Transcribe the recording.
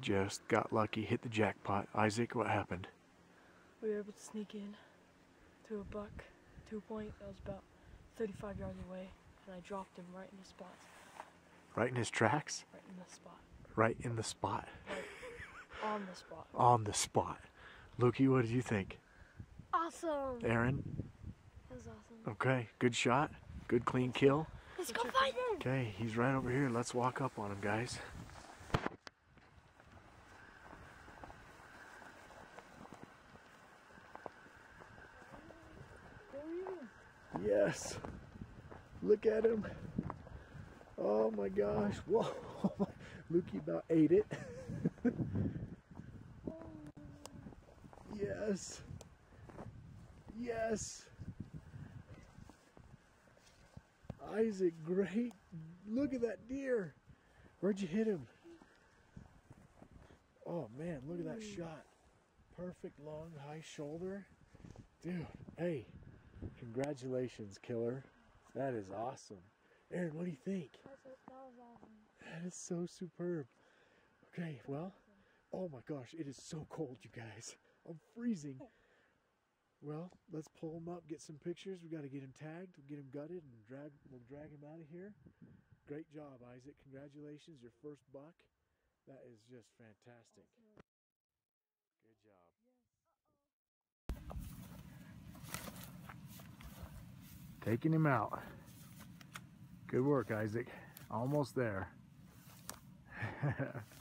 just got lucky, hit the jackpot. Isaac, what happened? We were able to sneak in to a buck, two point that was about 35 yards away, and I dropped him right in the spot. Right in his tracks? Right in the spot. Right in the spot. Right on the spot. On the spot. Lukey, what did you think? Awesome. Aaron? That was awesome. Okay, good shot. Good clean kill. Let's go find him. Okay, he's right over here. Let's walk up on him, guys. Yes. Look at him. Oh my gosh. Whoa. Lukey about ate it. yes. Yes. Isaac, great. Look at that deer. Where'd you hit him? Oh man, look at that hmm. shot. Perfect long high shoulder. Dude, hey, congratulations, killer. That is awesome. Aaron, what do you think? That was awesome. That is so superb. Okay, well, oh my gosh, it is so cold, you guys. I'm freezing. Well, let's pull him up, get some pictures. We got to get him tagged, get him gutted, and drag. We'll drag him out of here. Great job, Isaac. Congratulations, your first buck. That is just fantastic. Good job. Taking him out. Good work, Isaac. Almost there.